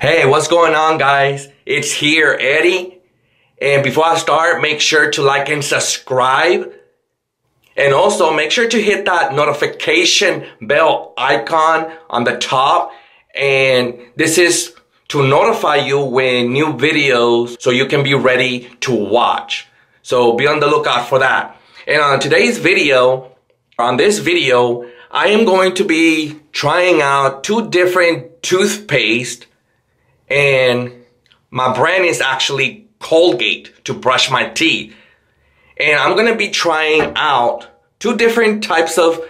Hey, what's going on guys? It's here, Eddie. And before I start, make sure to like and subscribe. And also make sure to hit that notification bell icon on the top. And this is to notify you when new videos so you can be ready to watch. So be on the lookout for that. And on today's video, on this video, I am going to be trying out two different toothpaste and my brand is actually Colgate to brush my teeth. And I'm gonna be trying out two different types of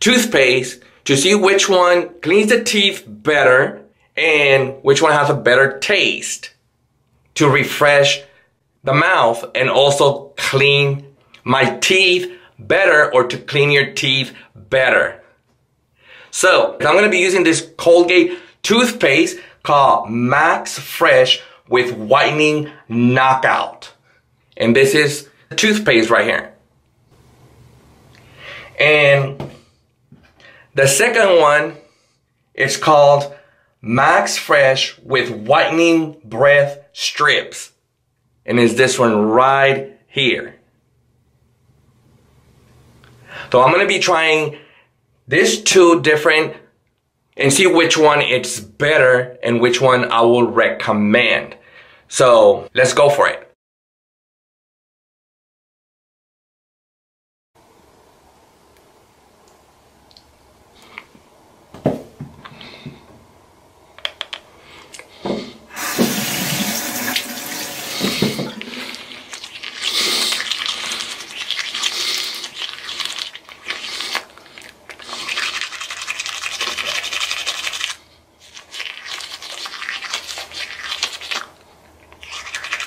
toothpaste to see which one cleans the teeth better and which one has a better taste to refresh the mouth and also clean my teeth better or to clean your teeth better. So I'm to be using this Colgate toothpaste called Max Fresh with Whitening Knockout. And this is the toothpaste right here. And the second one is called Max Fresh with Whitening Breath Strips. And is this one right here. So I'm going to be trying these two different and see which one it's better and which one I will recommend. So let's go for it.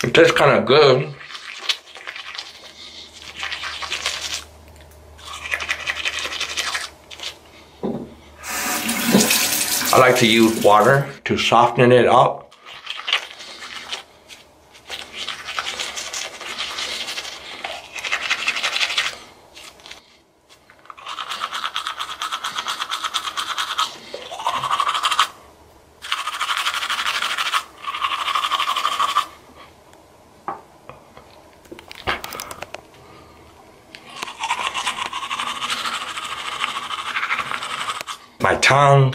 It tastes kind of good. I like to use water to soften it up. My tongue.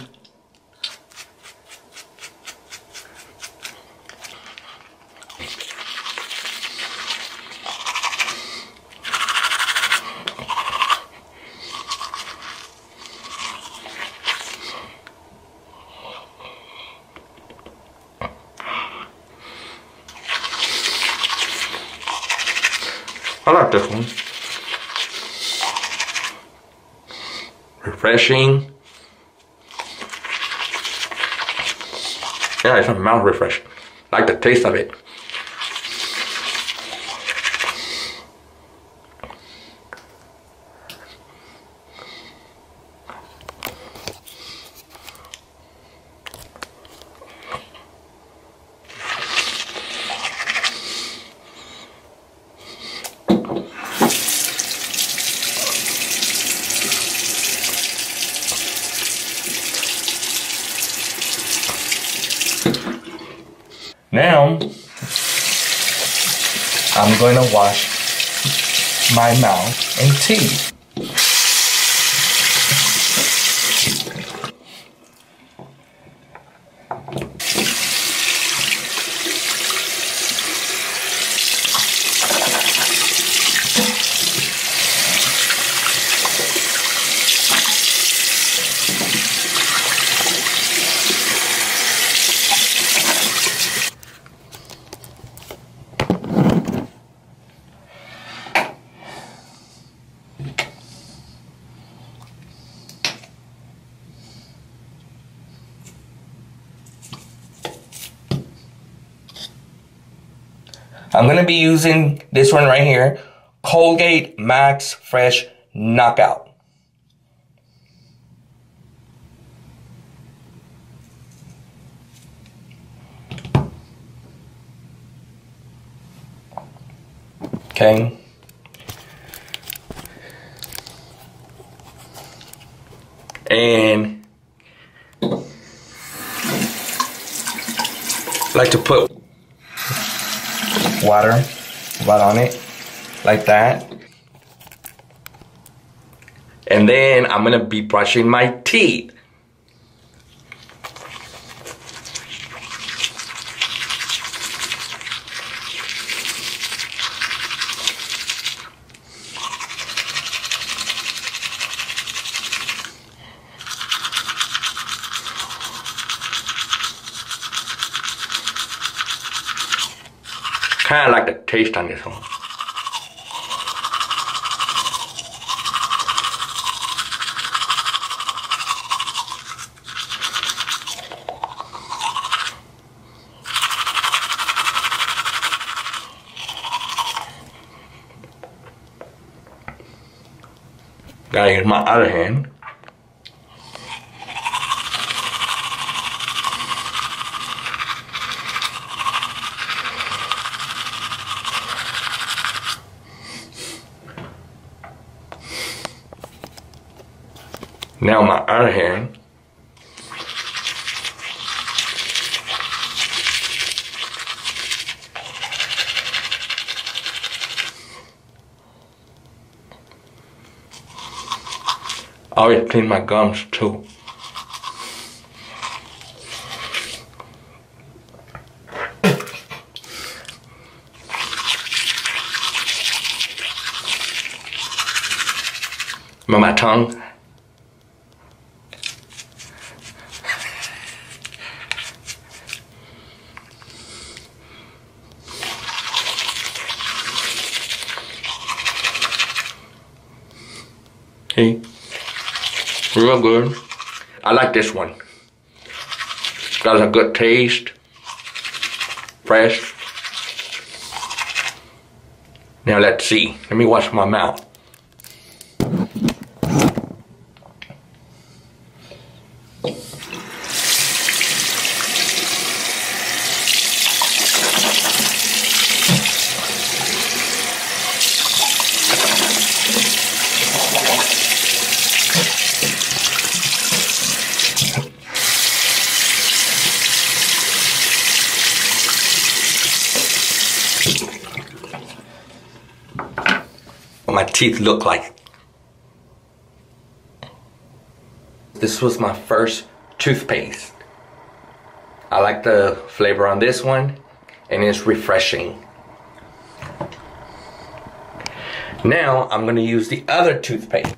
I like this one. Refreshing. Yeah, it's a mouth refresh. Like the taste of it. Now, I'm going to wash my mouth and teeth. I'm going to be using this one right here, Colgate Max Fresh Knockout. Okay. And like to put water right on it, like that. And then I'm gonna be brushing my teeth. Kind of like the taste on this one. Gotta use my other hand. Now my other hand. I always clean my gums too. My tongue? Hey. Real good. I like this one. Got a good taste. Fresh. Now let's see. Let me wash my mouth. Teeth look like. This was my first toothpaste. I like the flavor on this one and it's refreshing. Now I'm gonna use the other toothpaste.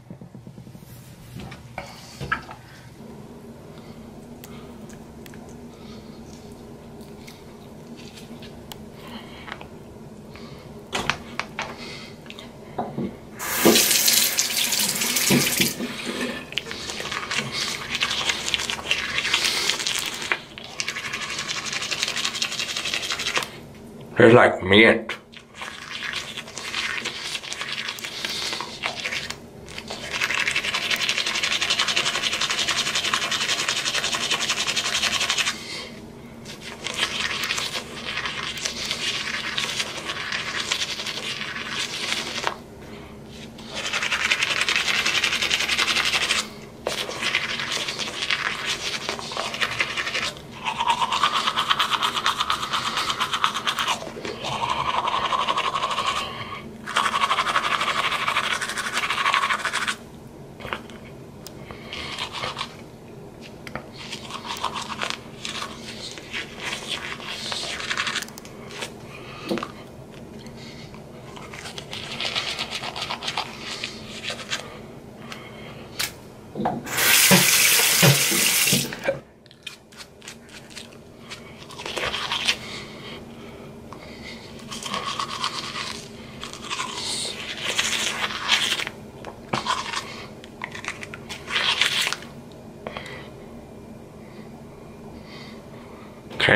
Tastes like mint.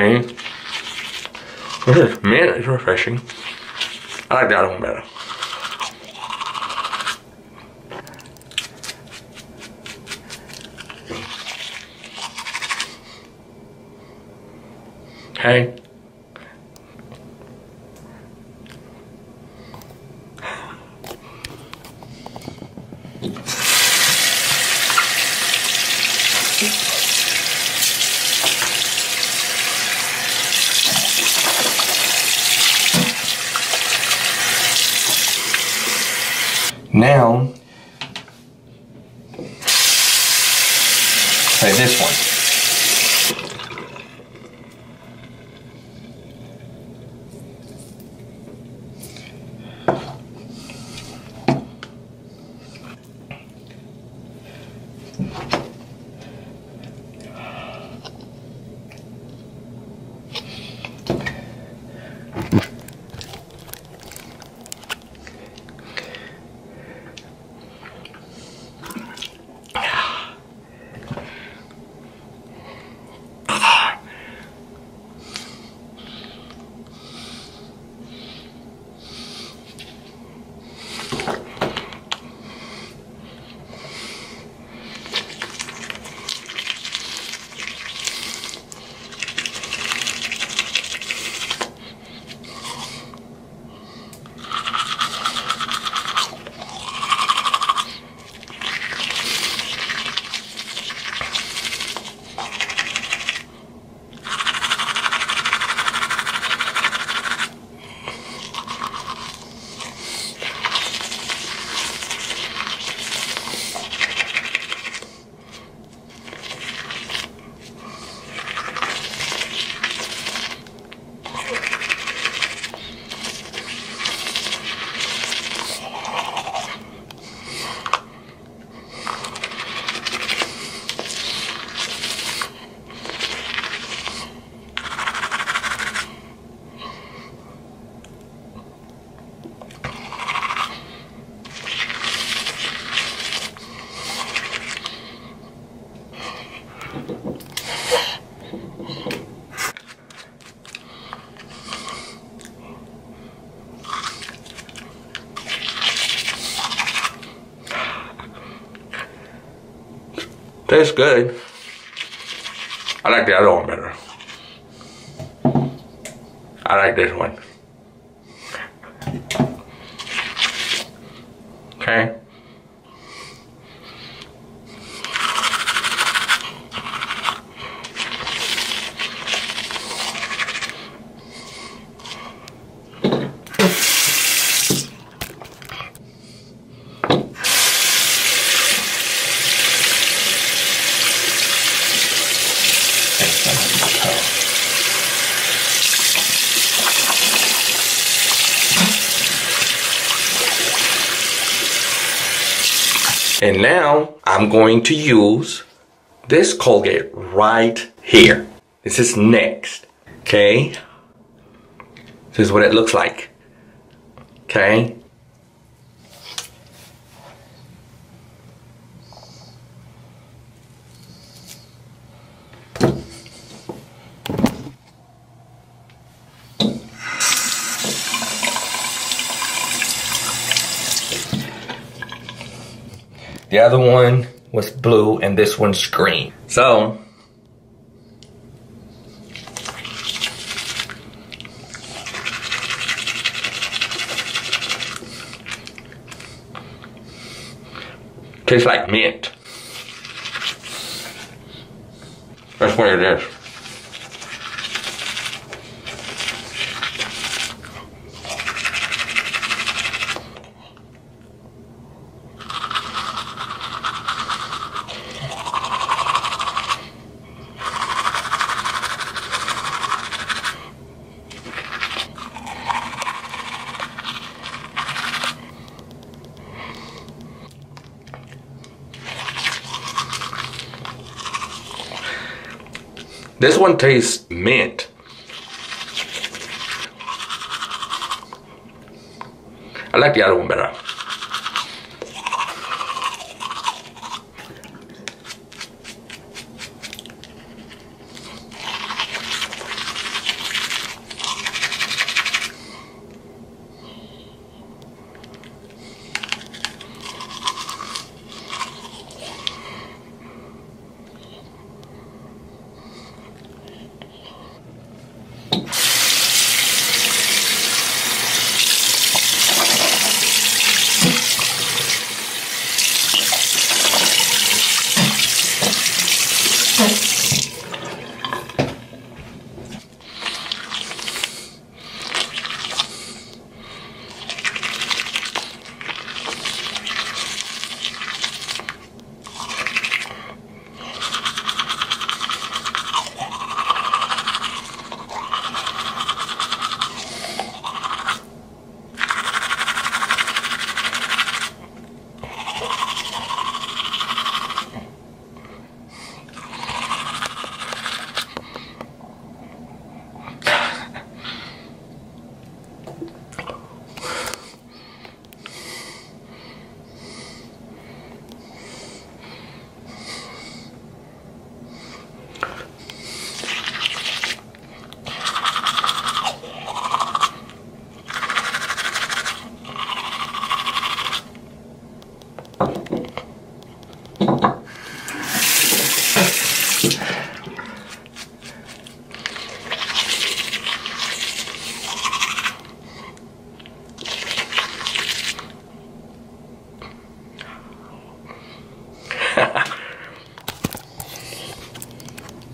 Okay. This is mint, it's refreshing. I like the other one better. Okay. Now, try this one. Tastes good. I like the other one better. I like this one. Okay. And now I'm going to use this Colgate right here. This is next, okay? This is what it looks like, okay? The other one was blue and this one's green. So, tastes like mint. That's what it is. This one tastes mint. I like the other one better.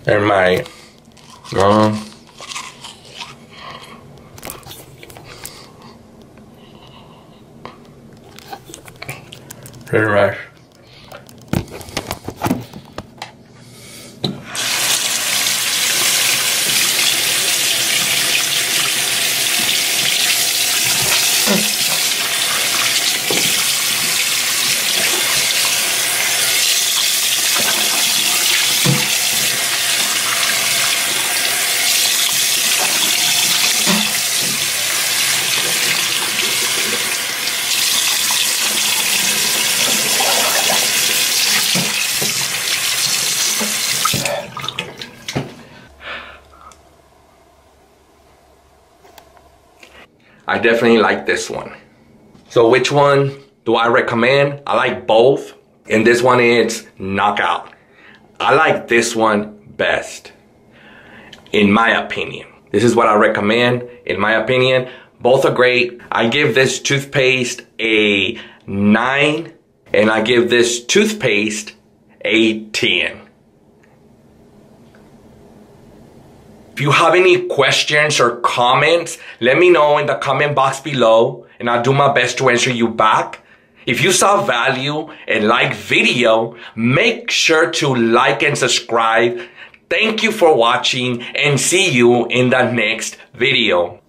And my gum. Pretty much. I definitely like this one. So which one do I recommend? I like both. And this one is Knockout. I like this one best, in my opinion. This is what I recommend, in my opinion. Both are great. I give this toothpaste a 9, and I give this toothpaste a 10. If you have any questions or comments, let me know in the comment box below and I'll do my best to answer you back. If you saw value and like video, make sure to like and subscribe. Thank you for watching and see you in the next video.